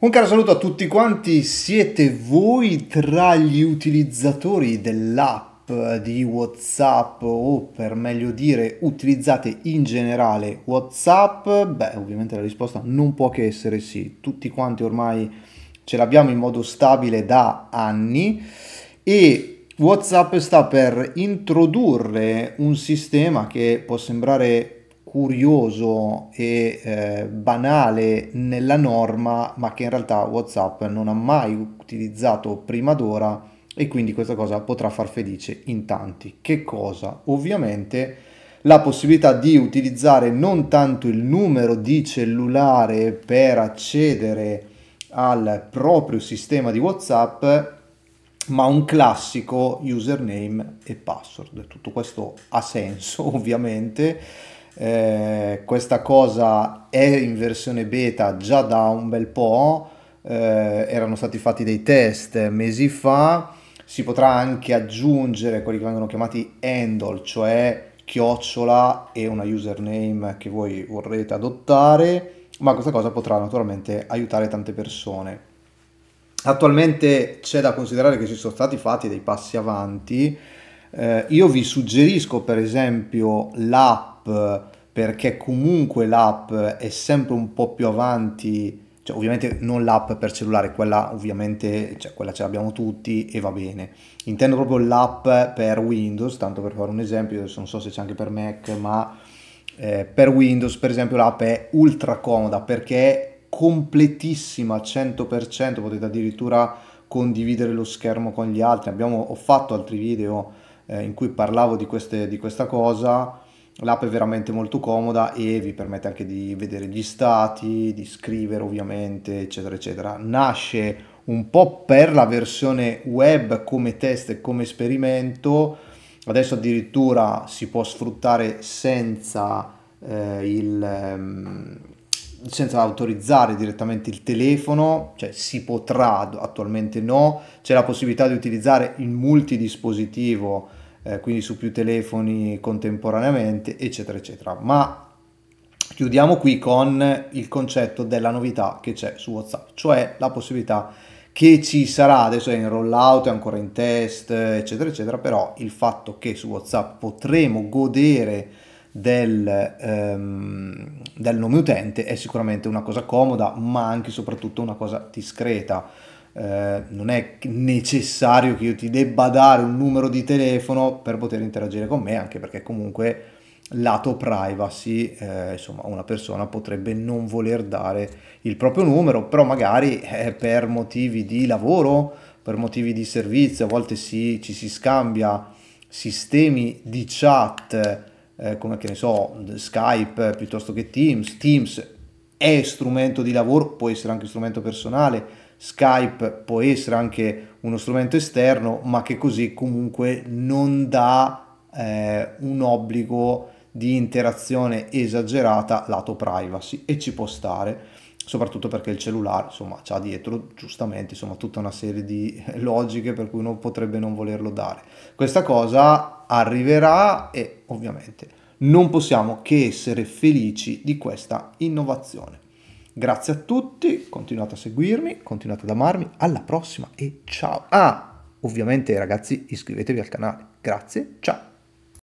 Un caro saluto a tutti quanti, siete voi tra gli utilizzatori dell'app di WhatsApp o per meglio dire utilizzate in generale WhatsApp? Beh, ovviamente la risposta non può che essere sì, tutti quanti ormai ce l'abbiamo in modo stabile da anni e WhatsApp sta per introdurre un sistema che può sembrare curioso e eh, banale nella norma, ma che in realtà WhatsApp non ha mai utilizzato prima d'ora e quindi questa cosa potrà far felice in tanti. Che cosa? Ovviamente la possibilità di utilizzare non tanto il numero di cellulare per accedere al proprio sistema di WhatsApp, ma un classico username e password. Tutto questo ha senso, ovviamente eh, questa cosa è in versione beta già da un bel po', eh, erano stati fatti dei test mesi fa, si potrà anche aggiungere quelli che vengono chiamati handle, cioè chiocciola e una username che voi vorrete adottare, ma questa cosa potrà naturalmente aiutare tante persone. Attualmente c'è da considerare che ci sono stati fatti dei passi avanti. Eh, io vi suggerisco per esempio l'app perché comunque l'app è sempre un po' più avanti, cioè ovviamente non l'app per cellulare, quella ovviamente cioè, quella ce l'abbiamo tutti e va bene. Intendo proprio l'app per Windows, tanto per fare un esempio, adesso non so se c'è anche per Mac, ma eh, per Windows per esempio l'app è ultra comoda perché è completissima al 100%, potete addirittura condividere lo schermo con gli altri. Abbiamo, ho fatto altri video eh, in cui parlavo di, queste, di questa cosa L'app è veramente molto comoda e vi permette anche di vedere gli stati, di scrivere ovviamente, eccetera, eccetera. Nasce un po' per la versione web come test e come esperimento, adesso addirittura si può sfruttare senza, eh, il, ehm, senza autorizzare direttamente il telefono, cioè si potrà, attualmente no, c'è la possibilità di utilizzare il multidispositivo eh, quindi su più telefoni contemporaneamente, eccetera, eccetera. Ma chiudiamo qui con il concetto della novità che c'è su WhatsApp, cioè la possibilità che ci sarà, adesso è in rollout, è ancora in test, eccetera, eccetera, però il fatto che su WhatsApp potremo godere del, um, del nome utente è sicuramente una cosa comoda, ma anche e soprattutto una cosa discreta eh, non è necessario che io ti debba dare un numero di telefono per poter interagire con me, anche perché comunque lato privacy, eh, insomma, una persona potrebbe non voler dare il proprio numero, però magari eh, per motivi di lavoro, per motivi di servizio, a volte si, ci si scambia sistemi di chat eh, come che ne so, Skype piuttosto che Teams. Teams è strumento di lavoro, può essere anche strumento personale, Skype può essere anche uno strumento esterno, ma che così comunque non dà eh, un obbligo di interazione esagerata lato privacy e ci può stare soprattutto perché il cellulare insomma c'ha dietro giustamente insomma tutta una serie di logiche per cui uno potrebbe non volerlo dare. Questa cosa arriverà e ovviamente non possiamo che essere felici di questa innovazione Grazie a tutti, continuate a seguirmi, continuate ad amarmi, alla prossima e ciao. Ah, ovviamente ragazzi iscrivetevi al canale. Grazie, ciao.